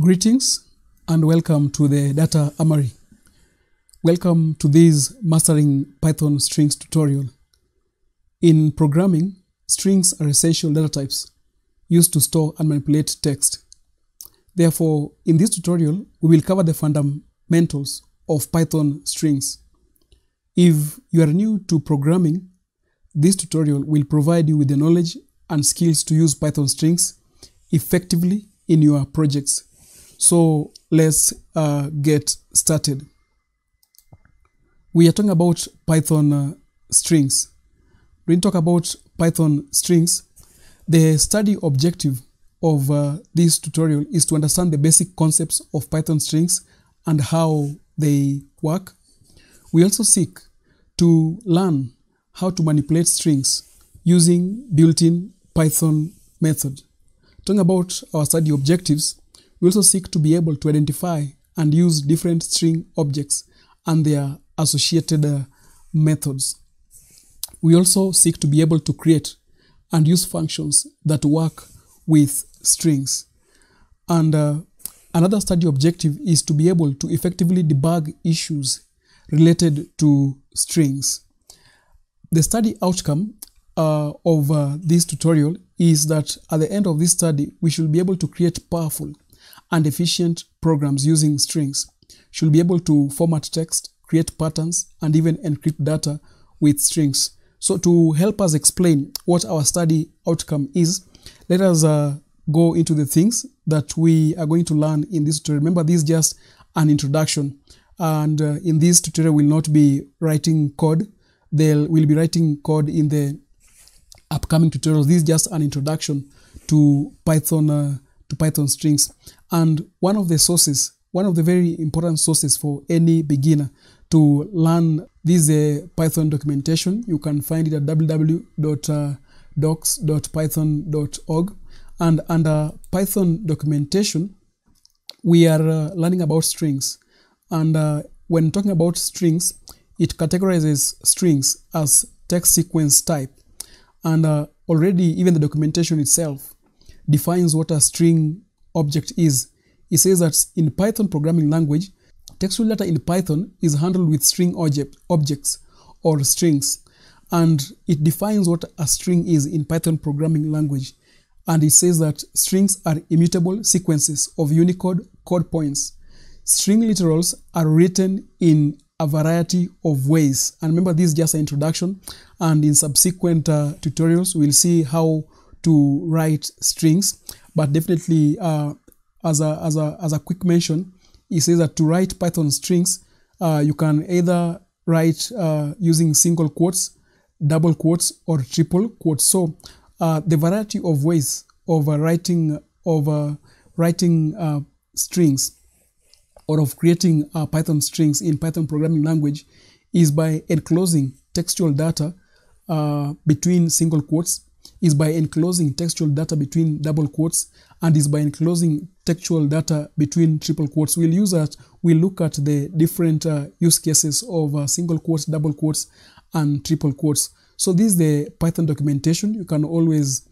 Greetings and welcome to the Data Armory. Welcome to this Mastering Python Strings tutorial. In programming, strings are essential data types used to store and manipulate text. Therefore, in this tutorial, we will cover the fundamentals of Python strings. If you are new to programming, this tutorial will provide you with the knowledge and skills to use Python strings effectively in your projects. So let's uh, get started. We are talking about Python uh, strings. When we talk about Python strings, the study objective of uh, this tutorial is to understand the basic concepts of Python strings and how they work. We also seek to learn how to manipulate strings using built-in Python method. Talking about our study objectives, we also seek to be able to identify and use different string objects and their associated uh, methods. We also seek to be able to create and use functions that work with strings. And uh, another study objective is to be able to effectively debug issues related to strings. The study outcome uh, of uh, this tutorial is that at the end of this study, we should be able to create powerful and efficient programs using strings. Should be able to format text, create patterns, and even encrypt data with strings. So to help us explain what our study outcome is, let us uh, go into the things that we are going to learn in this tutorial. Remember, this is just an introduction. And uh, in this tutorial, we'll not be writing code. They'll, we'll be writing code in the upcoming tutorials. This is just an introduction to Python, uh, to Python strings. And one of the sources, one of the very important sources for any beginner to learn this uh, Python documentation, you can find it at www.docs.python.org. And under Python documentation, we are uh, learning about strings. And uh, when talking about strings, it categorizes strings as text sequence type. And uh, already, even the documentation itself defines what a string object is. It says that in Python programming language, textual data in Python is handled with string object, objects or strings. And it defines what a string is in Python programming language. And it says that strings are immutable sequences of Unicode code points. String literals are written in a variety of ways. And remember, this is just an introduction. And in subsequent uh, tutorials, we'll see how to write strings. But definitely, uh, as, a, as, a, as a quick mention, he says that to write Python strings, uh, you can either write uh, using single quotes, double quotes, or triple quotes. So uh, the variety of ways of uh, writing of uh, writing strings or of creating Python strings in Python programming language is by enclosing textual data between single quotes, is by enclosing textual data between double quotes, and is by enclosing textual data between triple quotes. We'll use that. We'll look at the different uh, use cases of uh, single quotes, double quotes, and triple quotes. So this is the Python documentation. You can always,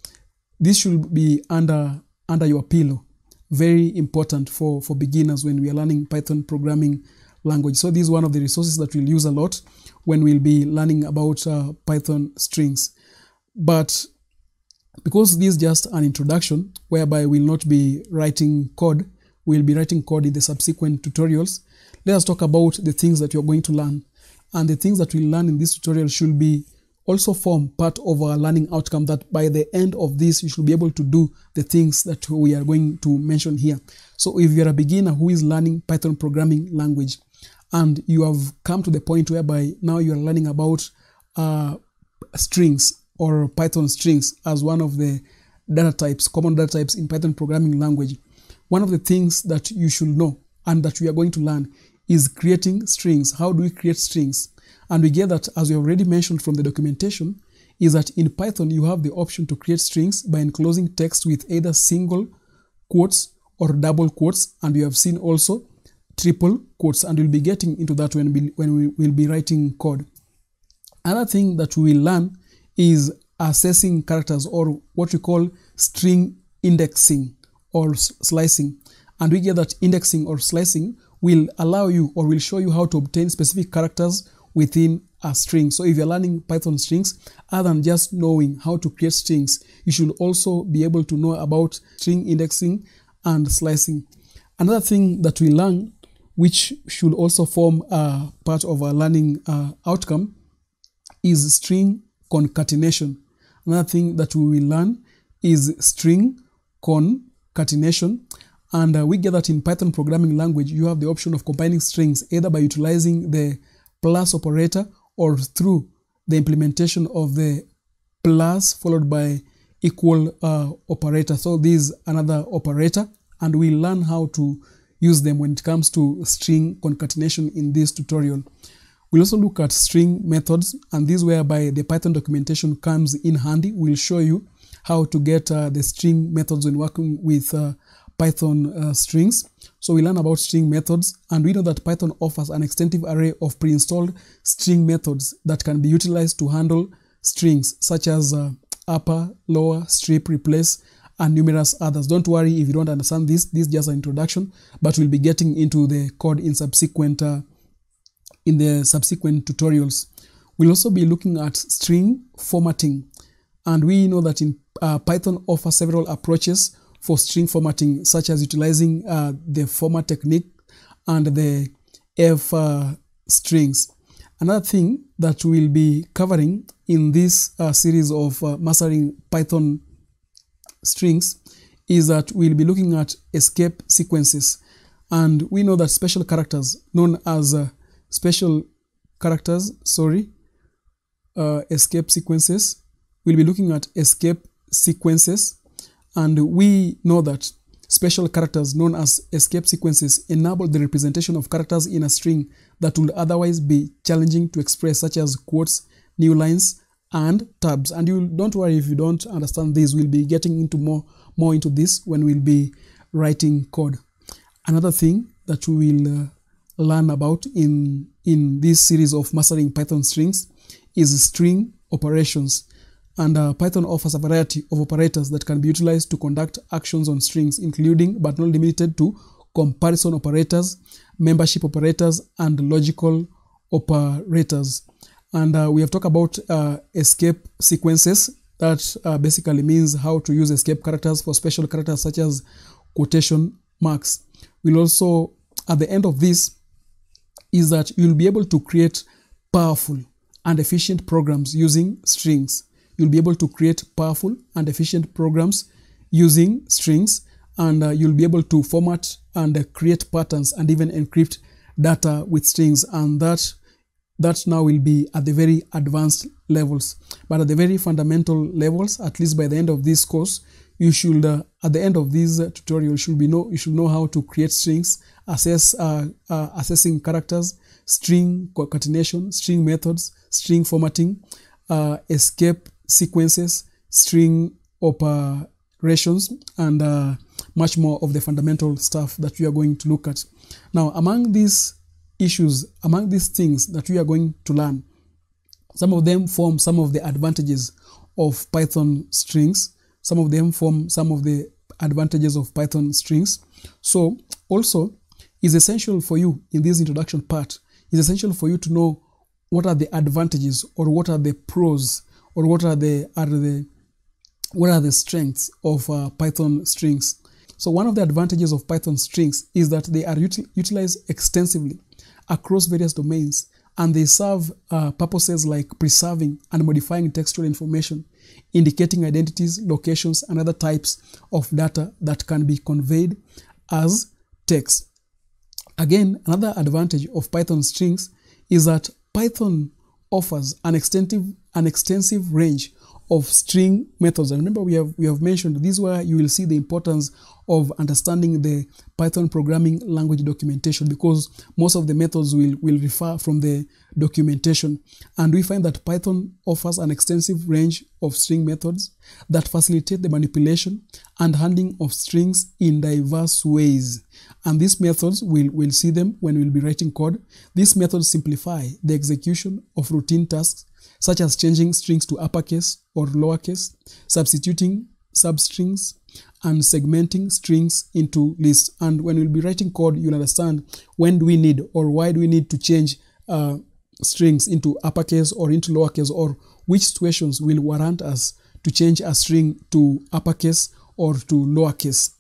this should be under under your pillow. Very important for, for beginners when we are learning Python programming language. So this is one of the resources that we'll use a lot when we'll be learning about uh, Python strings. But because this is just an introduction whereby we'll not be writing code, we'll be writing code in the subsequent tutorials. Let us talk about the things that you're going to learn. And the things that we'll learn in this tutorial should be also form part of our learning outcome that by the end of this, you should be able to do the things that we are going to mention here. So if you're a beginner who is learning Python programming language and you have come to the point whereby now you're learning about uh, strings or Python strings as one of the data types, common data types in Python programming language, one of the things that you should know and that we are going to learn is creating strings. How do we create strings? And we get that, as we already mentioned from the documentation, is that in Python you have the option to create strings by enclosing text with either single quotes or double quotes, and we have seen also triple quotes, and we'll be getting into that when we, when we will be writing code. Another thing that we will learn is assessing characters or what we call string indexing or slicing. And we get that indexing or slicing will allow you or will show you how to obtain specific characters within a string. So if you're learning Python strings, other than just knowing how to create strings, you should also be able to know about string indexing and slicing. Another thing that we learn, which should also form a part of our learning uh, outcome, is string concatenation. Another thing that we will learn is string concatenation. And uh, we get that in Python programming language, you have the option of combining strings either by utilizing the plus operator or through the implementation of the plus followed by equal uh, operator. So this is another operator and we'll learn how to use them when it comes to string concatenation in this tutorial. We'll also look at string methods and this whereby the Python documentation comes in handy. We'll show you how to get uh, the string methods when working with uh, Python uh, strings. So we learn about string methods and we know that Python offers an extensive array of pre-installed string methods that can be utilized to handle strings such as uh, upper, lower, strip, replace, and numerous others. Don't worry if you don't understand this. This is just an introduction, but we'll be getting into the code in subsequent uh, in the subsequent tutorials. We'll also be looking at string formatting, and we know that in uh, Python offers several approaches for string formatting, such as utilizing uh, the format technique and the F uh, strings. Another thing that we'll be covering in this uh, series of uh, mastering Python strings is that we'll be looking at escape sequences. And we know that special characters known as uh, special characters, sorry, uh, escape sequences. We'll be looking at escape sequences and we know that special characters known as escape sequences enable the representation of characters in a string that would otherwise be challenging to express such as quotes, new lines, and tabs. And you don't worry if you don't understand this, we'll be getting into more, more into this when we'll be writing code. Another thing that we will uh, learn about in, in this series of mastering Python strings is string operations. And uh, Python offers a variety of operators that can be utilized to conduct actions on strings, including but not limited to comparison operators, membership operators, and logical operators. And uh, we have talked about uh, escape sequences. That uh, basically means how to use escape characters for special characters such as quotation marks. We'll also, at the end of this, is that you'll be able to create powerful and efficient programs using strings. You'll be able to create powerful and efficient programs using strings, and uh, you'll be able to format and uh, create patterns and even encrypt data with strings. And that that now will be at the very advanced levels. But at the very fundamental levels, at least by the end of this course, you should, uh, at the end of this uh, tutorial, you should be know you should know how to create strings, assess uh, uh, assessing characters, string concatenation, string methods, string formatting, uh, escape sequences, string operations, and much more of the fundamental stuff that we are going to look at. Now, among these issues, among these things that we are going to learn, some of them form some of the advantages of Python strings. Some of them form some of the advantages of Python strings. So also is essential for you in this introduction part, is essential for you to know what are the advantages or what are the pros or what are the are the what are the strengths of uh, Python strings. So one of the advantages of Python strings is that they are util utilized extensively across various domains and they serve uh, purposes like preserving and modifying textual information, indicating identities, locations, and other types of data that can be conveyed as text. Again, another advantage of Python strings is that Python offers an extensive, an extensive range of string methods. And remember, we have we have mentioned this where you will see the importance of understanding the Python programming language documentation because most of the methods will, will refer from the documentation. And we find that Python offers an extensive range of string methods that facilitate the manipulation and handling of strings in diverse ways. And these methods, we'll, we'll see them when we'll be writing code. These methods simplify the execution of routine tasks such as changing strings to uppercase or lowercase, substituting substrings and segmenting strings into lists. And when we'll be writing code, you'll understand when do we need or why do we need to change uh, strings into uppercase or into lowercase or which situations will warrant us to change a string to uppercase or to lowercase.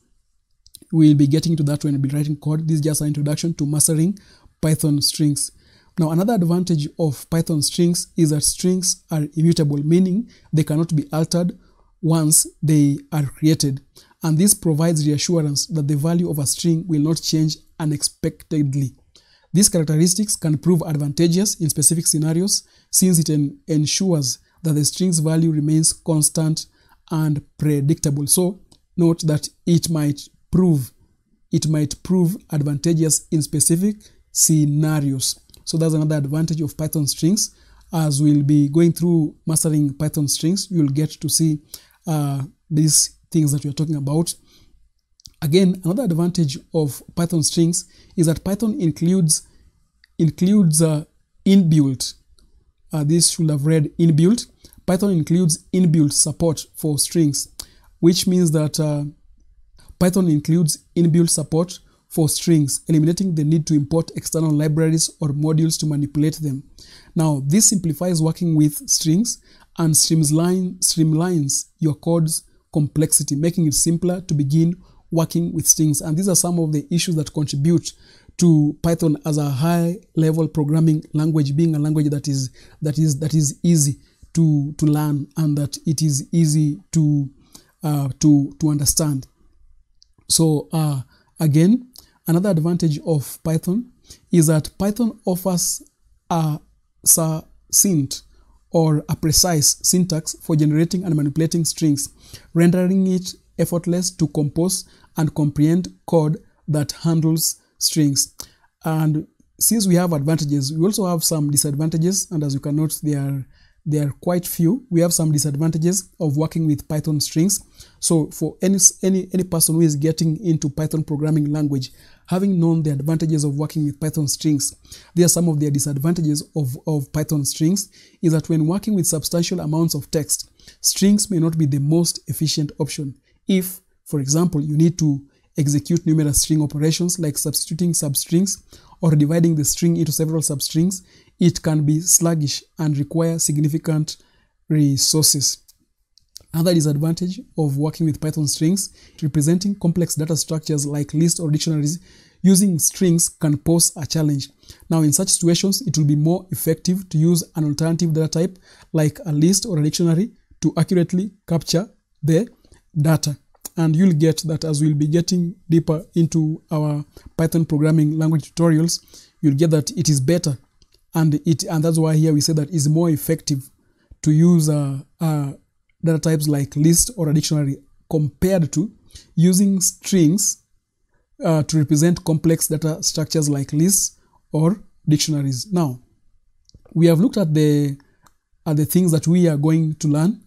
We'll be getting to that when we'll be writing code. This is just an introduction to mastering Python strings. Now, another advantage of Python strings is that strings are immutable, meaning they cannot be altered once they are created. And this provides reassurance that the value of a string will not change unexpectedly. These characteristics can prove advantageous in specific scenarios since it en ensures that the string's value remains constant and predictable. So note that it might prove it might prove advantageous in specific scenarios. So that's another advantage of Python strings. As we'll be going through mastering Python strings, you'll get to see uh, these things that we're talking about. Again, another advantage of Python strings is that Python includes includes uh, inbuilt. Uh, this should have read inbuilt. Python includes inbuilt support for strings, which means that uh, Python includes inbuilt support for strings, eliminating the need to import external libraries or modules to manipulate them. Now, this simplifies working with strings and streamline, streamlines your code's complexity, making it simpler to begin working with strings. And these are some of the issues that contribute to Python as a high level programming language, being a language that is that is that is easy to to learn and that it is easy to uh, to to understand. So uh, again, another advantage of Python is that Python offers a succinct or a precise syntax for generating and manipulating strings, rendering it effortless to compose and comprehend code that handles strings. And since we have advantages, we also have some disadvantages. And as you can note, they are they are quite few. We have some disadvantages of working with Python strings. So for any any any person who is getting into Python programming language, having known the advantages of working with Python strings, there are some of the disadvantages of, of Python strings is that when working with substantial amounts of text, strings may not be the most efficient option. If, for example, you need to execute numerous string operations like substituting substrings or dividing the string into several substrings, it can be sluggish and require significant resources. Another disadvantage of working with Python strings, representing complex data structures like lists or dictionaries, using strings can pose a challenge. Now, in such situations, it will be more effective to use an alternative data type like a list or a dictionary to accurately capture the data and you'll get that as we'll be getting deeper into our Python programming language tutorials, you'll get that it is better, and it and that's why here we say that it's more effective to use uh, uh, data types like list or a dictionary compared to using strings uh, to represent complex data structures like lists or dictionaries. Now, we have looked at the at the things that we are going to learn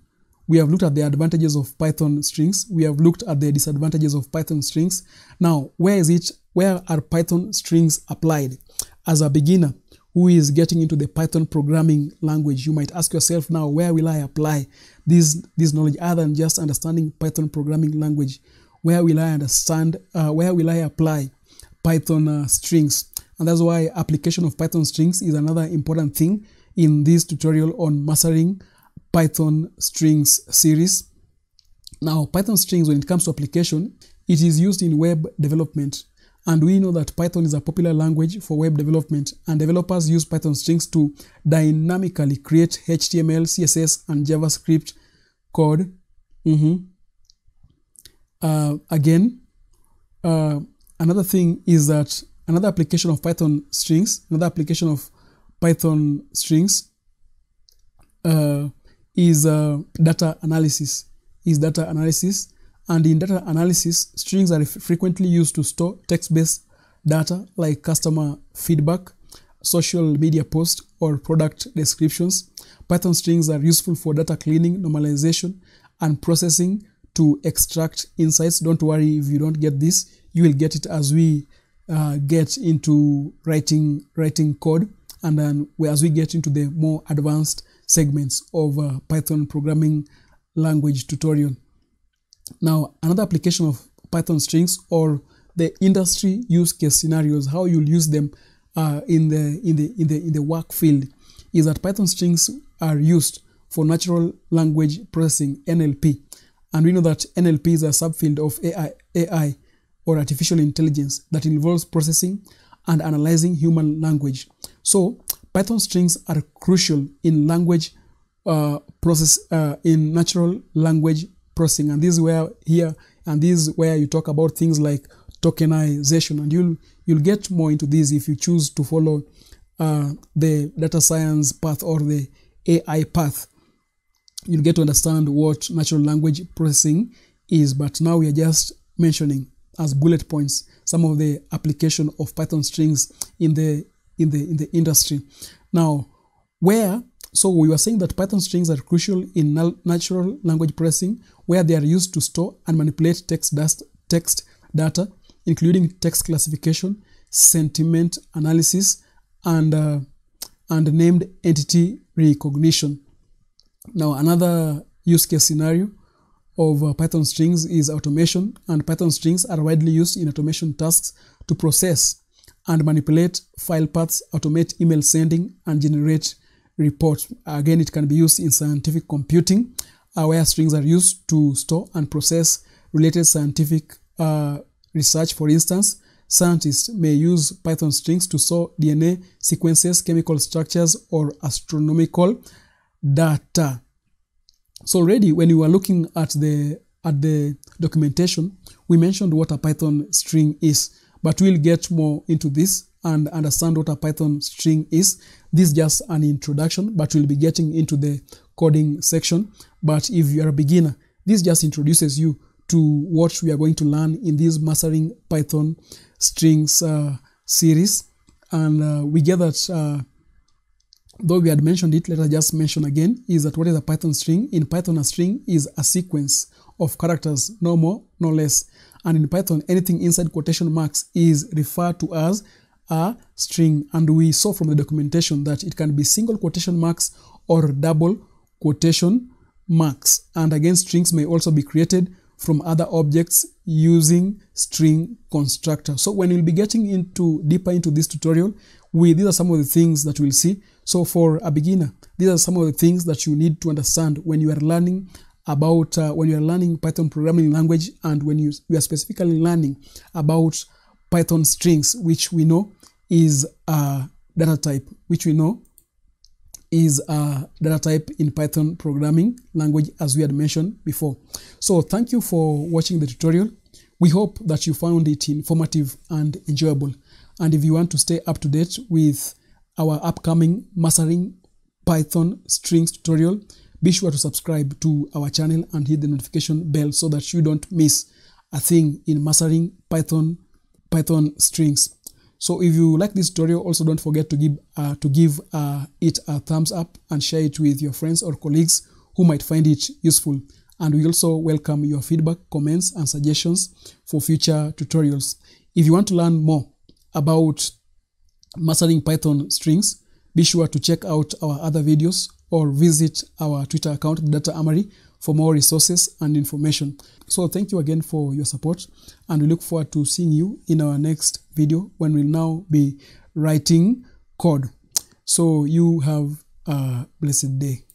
we have looked at the advantages of Python strings. We have looked at the disadvantages of Python strings. Now, where is it? Where are Python strings applied? As a beginner who is getting into the Python programming language, you might ask yourself now, where will I apply this, this knowledge other than just understanding Python programming language? Where will I understand, uh, where will I apply Python uh, strings? And that's why application of Python strings is another important thing in this tutorial on mastering Python strings series. Now, Python strings, when it comes to application, it is used in web development. And we know that Python is a popular language for web development, and developers use Python strings to dynamically create HTML, CSS, and JavaScript code. Mm -hmm. uh, again, uh, another thing is that another application of Python strings, another application of Python strings uh, is uh, data analysis. Is data analysis, and in data analysis, strings are frequently used to store text-based data like customer feedback, social media posts, or product descriptions. Python strings are useful for data cleaning, normalization, and processing to extract insights. Don't worry if you don't get this; you will get it as we uh, get into writing writing code, and then as we get into the more advanced segments of uh, Python programming language tutorial. Now, another application of Python strings or the industry use case scenarios, how you'll use them uh, in the in the in the in the work field, is that Python strings are used for natural language processing (NLP), and we know that NLP is a subfield of AI, AI or artificial intelligence that involves processing and analyzing human language. So, Python strings are crucial in language uh, process uh, in natural language processing, and this is where here and this is where you talk about things like tokenization, and you'll you'll get more into this if you choose to follow uh, the data science path or the AI path. You'll get to understand what natural language processing is, but now we are just mentioning as bullet points some of the application of Python strings in the in the in the industry. Now, where so we were saying that Python strings are crucial in natural language processing, where they are used to store and manipulate text, text data, including text classification, sentiment analysis, and uh, and named entity recognition. Now, another use case scenario of uh, Python strings is automation, and Python strings are widely used in automation tasks to process and manipulate file paths, automate email sending, and generate reports. Again, it can be used in scientific computing, uh, where strings are used to store and process related scientific uh, research. For instance, scientists may use Python strings to store DNA sequences, chemical structures, or astronomical data. So already when you are looking at the at the documentation, we mentioned what a Python string is, but we'll get more into this and understand what a Python string is. This is just an introduction, but we'll be getting into the coding section. But if you are a beginner, this just introduces you to what we are going to learn in this Mastering Python Strings uh, series. And uh, we get that uh, though we had mentioned it, let us just mention again, is that what is a Python string? In Python, a string is a sequence of characters, no more, no less. And in Python, anything inside quotation marks is referred to as a string. And we saw from the documentation that it can be single quotation marks or double quotation marks. And again, strings may also be created from other objects using string constructor. So when we'll be getting into deeper into this tutorial, we these are some of the things that we'll see. So for a beginner, these are some of the things that you need to understand when you are learning about uh, when you are learning Python programming language and when you, you are specifically learning about Python strings, which we know is a data type, which we know is a data type in Python programming language as we had mentioned before. So thank you for watching the tutorial. We hope that you found it informative and enjoyable. And if you want to stay up to date with our upcoming Mastering Python strings tutorial, be sure to subscribe to our channel and hit the notification bell so that you don't miss a thing in Mastering Python Python strings. So if you like this tutorial, also don't forget to give uh, to give uh, it a thumbs up and share it with your friends or colleagues who might find it useful. And we also welcome your feedback, comments, and suggestions for future tutorials. If you want to learn more about mastering Python strings, be sure to check out our other videos or visit our Twitter account, Data Armory, for more resources and information. So thank you again for your support and we look forward to seeing you in our next video when we'll now be writing code. So you have a blessed day.